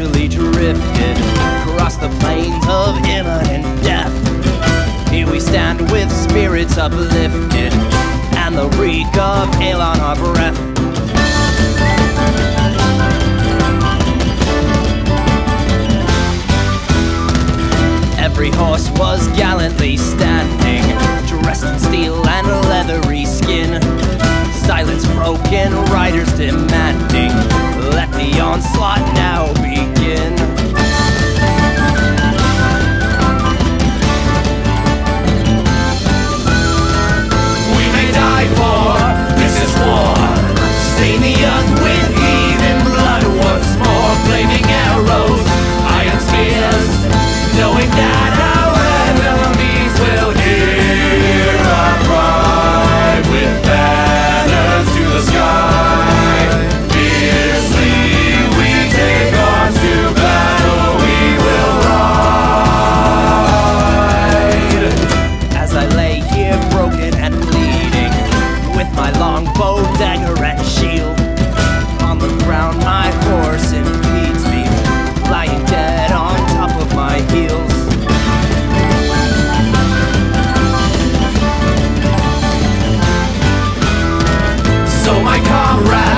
gradually drifted across the plains of imminent death. Here we stand with spirits uplifted and the reek of ale on our breath. Every horse was gallantly Republican writers demanding Let the onslaught now begin. broken and bleeding With my long bow, dagger, and shield. On the ground my horse impedes me Lying dead on top of my heels. So my comrade